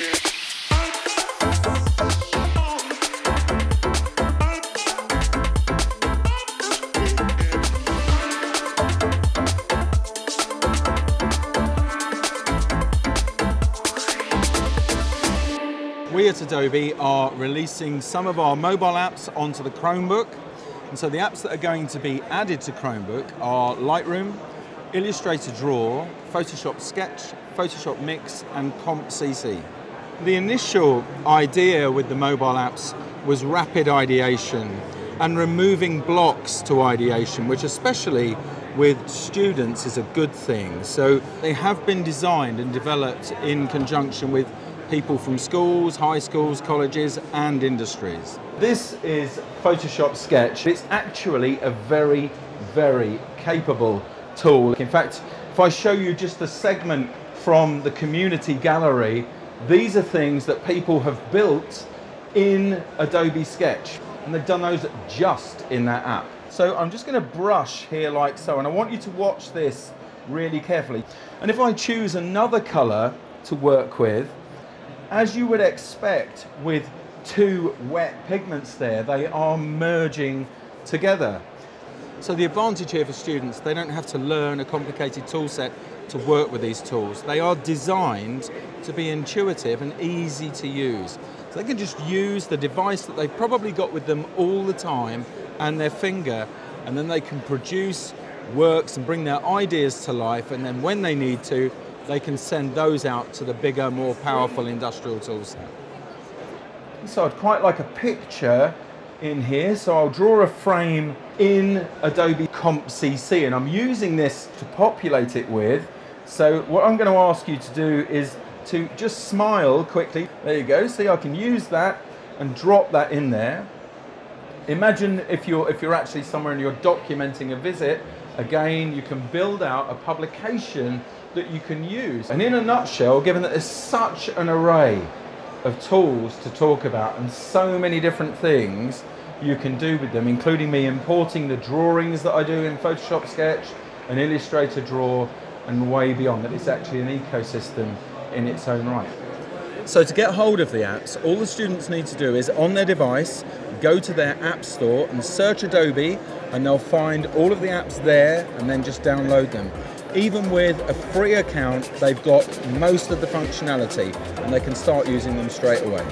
We at Adobe are releasing some of our mobile apps onto the Chromebook. And so the apps that are going to be added to Chromebook are Lightroom, Illustrator Draw, Photoshop Sketch, Photoshop Mix, and Comp CC. The initial idea with the mobile apps was rapid ideation and removing blocks to ideation, which especially with students is a good thing. So they have been designed and developed in conjunction with people from schools, high schools, colleges, and industries. This is Photoshop Sketch. It's actually a very, very capable tool. In fact, if I show you just a segment from the community gallery, these are things that people have built in Adobe Sketch. And they've done those just in that app. So I'm just going to brush here like so, and I want you to watch this really carefully. And if I choose another color to work with, as you would expect with two wet pigments there, they are merging together. So the advantage here for students, they don't have to learn a complicated tool set to work with these tools. They are designed to be intuitive and easy to use. So they can just use the device that they've probably got with them all the time and their finger, and then they can produce works and bring their ideas to life, and then when they need to, they can send those out to the bigger, more powerful industrial tools. So I'd quite like a picture in here. So I'll draw a frame in Adobe Comp CC and I'm using this to populate it with. So what I'm going to ask you to do is to just smile quickly. There you go. See, I can use that and drop that in there. Imagine if you're, if you're actually somewhere and you're documenting a visit, again, you can build out a publication that you can use. And in a nutshell, given that there's such an array of tools to talk about and so many different things you can do with them, including me importing the drawings that I do in Photoshop Sketch and Illustrator Draw and way beyond, that it's actually an ecosystem in its own right. So to get hold of the apps, all the students need to do is on their device, go to their app store and search Adobe and they'll find all of the apps there and then just download them even with a free account, they've got most of the functionality and they can start using them straight away.